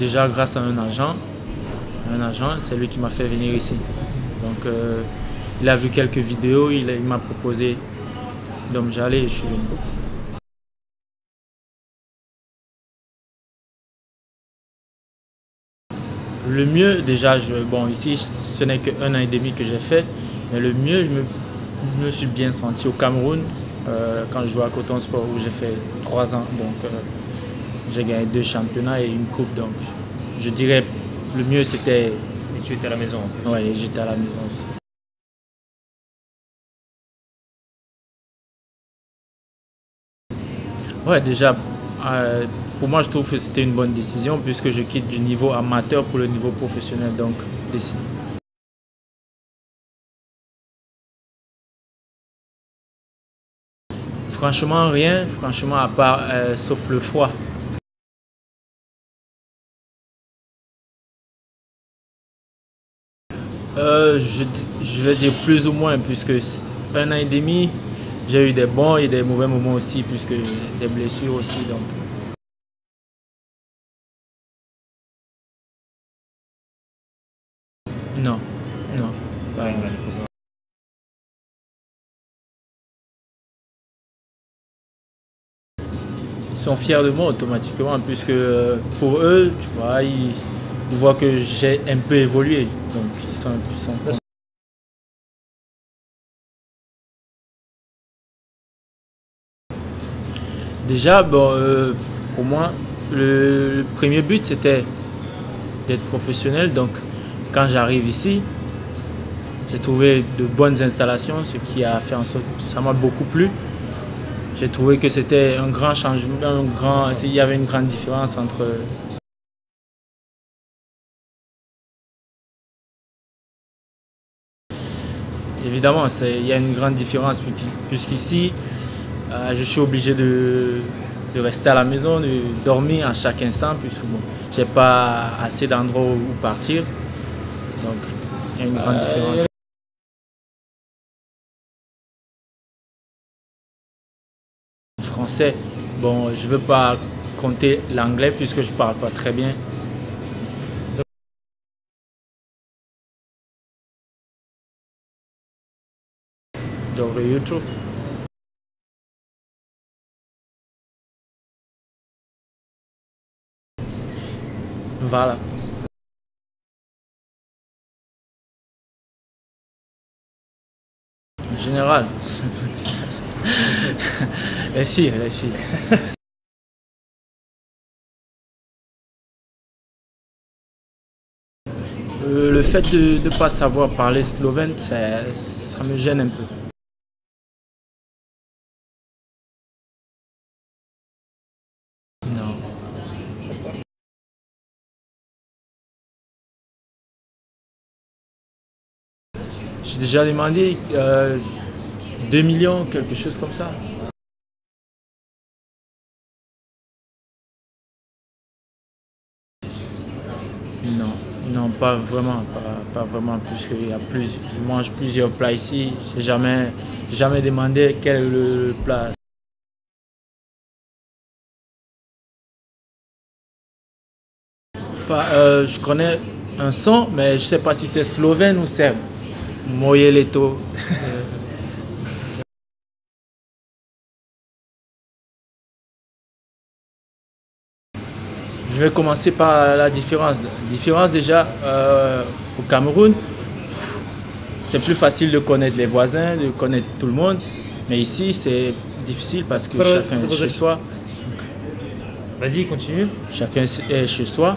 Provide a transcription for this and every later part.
déjà grâce à un agent. Un agent, c'est lui qui m'a fait venir ici. Donc euh, il a vu quelques vidéos, il, m'a proposé. Donc j'allais et je suis venu. Le mieux, déjà, je, bon, ici, ce n'est qu'un an et demi que j'ai fait, mais le mieux, je me, je me suis bien senti au Cameroun, euh, quand je jouais à Coton Sport, où j'ai fait trois ans. Donc, euh, j'ai gagné deux championnats et une coupe. Donc, je dirais, le mieux, c'était. Et tu étais à la maison en fait. Oui, j'étais à la maison aussi. Ouais, déjà, euh, pour moi, je trouve que c'était une bonne décision puisque je quitte du niveau amateur pour le niveau professionnel. Donc, décide. Franchement, rien. Franchement, à part euh, sauf le froid. Euh, je, je vais dire plus ou moins, puisque un an et demi, j'ai eu des bons et des mauvais moments aussi, puisque des blessures aussi. Donc. Non, non. pas- ils sont fiers de moi automatiquement, puisque euh, pour eux, tu vois, ils, ils voient que j'ai un peu évolué. Donc ils sont, ils sont contents. Déjà, bon, euh, pour moi, le, le premier but c'était d'être professionnel. Donc, quand j'arrive ici, j'ai trouvé de bonnes installations, ce qui a fait en sorte que ça m'a beaucoup plu. J'ai trouvé que c'était un grand changement, un grand, il y avait une grande différence entre Évidemment, il y a une grande différence puisqu'- puisqu'ici, euh, je suis obligé de, de rester à la maison, de dormir à chaque instant, puisque bon, j'ai pas assez d'endroits où partir. Donc, il y a une grande différence. Français, bon, je veux pas compter l'anglais puisque je parle pas très bien. YouTube. Voilà. Général. filles, les filles. Euh, le fait de ne pas savoir parler slovène, ça me gêne un peu. J'ai déjà demandé euh, 2 millions, quelque chose comme ça. Non, non, pas vraiment, pas, pas vraiment, puisqu'il y a plus, je mange plusieurs plats ici. J'ai jamais, jamais demandé quel est le plat. Pas, euh, je connais un son, mais je sais pas si c'est slovène ou serbe. Moje leto. Je vais commencer par la différence. La différence déjà euh, au Cameroun, c'est plus facile de connaître les voisins, de connaître tout le monde. Mais ici, c'est difficile parce que chacun est chez soi. Vas-y, continue. Chacun est chez soi.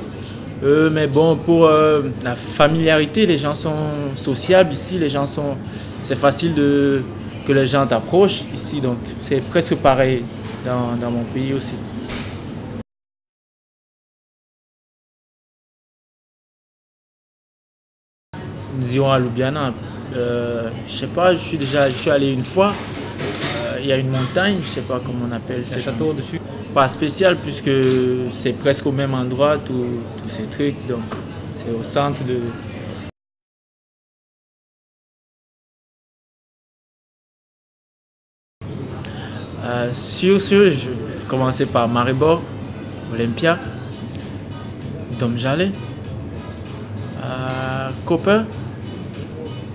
Euh, mais bon, pour euh, la familiarité, les gens sont sociables ici, les gens sont. C'est facile de, que les gens t'approchent ici, donc c'est presque pareil dans, dans mon pays aussi. Nous irons à Ljubljana. Euh, je sais pas, je suis déjà je suis allé une fois. Il y a une montagne, je sais pas comment on appelle Un cette château dessus. pas spécial puisque c'est presque au même endroit tous ces trucs donc c'est au centre de Euh, sur ce je vais commencer par Maribor Olympia Dom Jalé. Euh, Copper.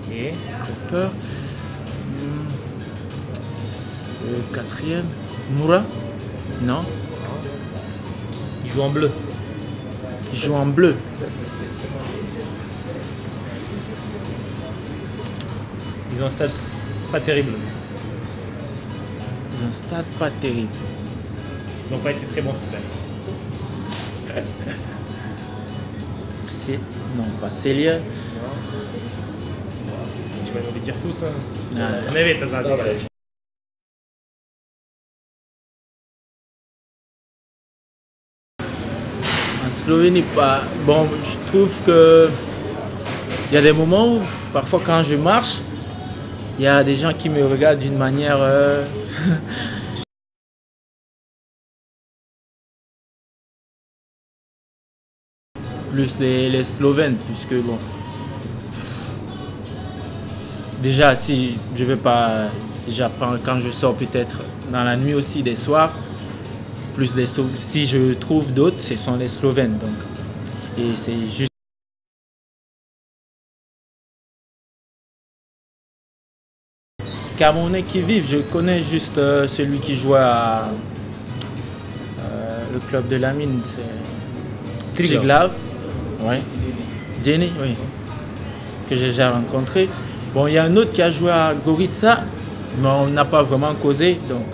Copper. Le quatrième. Moura? Non. il joue en bleu. Il joue en bleu. Ils ont un stade pas terrible. Dans un stade pas terrible. Ils n'ont pas été très bons cette année. C'est. Non, pas Célia. Tu vas nous les dire tous. Hein. Ah. On avait Pas. Bon, je trouve que. Il y a des moments où, parfois, quand je marche, il y a des gens qui me regardent d'une manière. euh, plus les, les Slovènes, puisque bon. Déjà, si je vais pas. J'apprends quand je sors peut-être dans la nuit aussi, des soirs, plus des si je trouve d'autres, ce sont les Slovènes. Donc. Et c'est juste. Camerounais qui vivent, je connais juste euh, celui qui joue à euh, le club de la mine, c'est Triglav. Ouais. Denny, oui. Que j'ai déjà rencontré. Bon, il y a un autre qui a joué à Goritza, mais on n'a pas vraiment causé. Donc,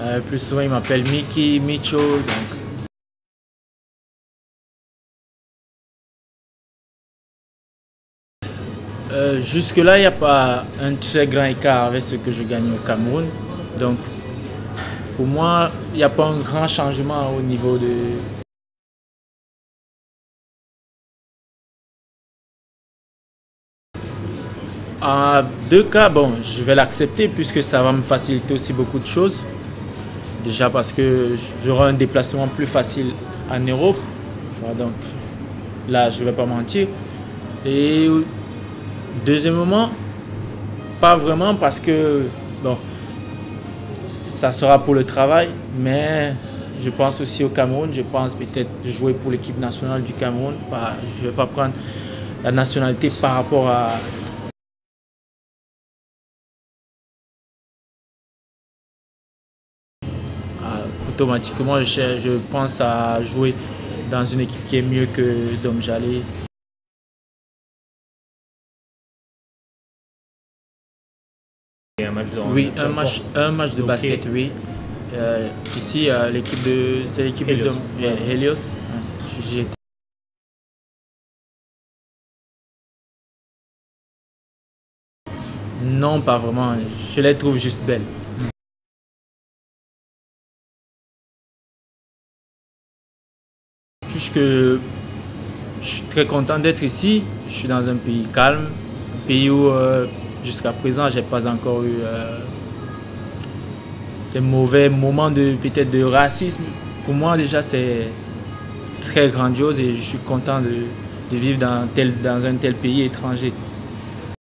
Euh, plus souvent, il m'appelle Mickey, Micho. Euh, Jusque-là, il n'y a pas un très grand écart avec ce que je gagne au Cameroun. Donc, pour moi, il n'y a pas un grand changement au niveau de. En deux cas, bon, je vais l'accepter puisque ça va me faciliter aussi beaucoup de choses. Déjà parce que j'aurai un déplacement plus facile en Europe. Donc là, je ne vais pas mentir. Et deuxièmement, pas vraiment parce que bon, ça sera pour le travail, mais je pense aussi au Cameroun. Je pense peut-être jouer pour l'équipe nationale du Cameroun. Je ne vais pas prendre la nationalité par rapport à, automatiquement, je, je pense à jouer dans une équipe qui est mieux que Dom Jalé. Et un match de Oui, un match, un match de basket, oui. Euh, ici, euh, l'équipe de, c'est l'équipe de. Dom, euh, Helios. Étais. Non, pas vraiment. Je les trouve juste belles. Que je suis très content d'être ici. Je suis dans un pays calme, un pays où euh, jusqu'à présent j'ai pas encore eu euh, des mauvais moments de peut-être de racisme. Pour moi déjà c'est très grandiose et je suis content de, de vivre dans, tel, dans un tel pays étranger.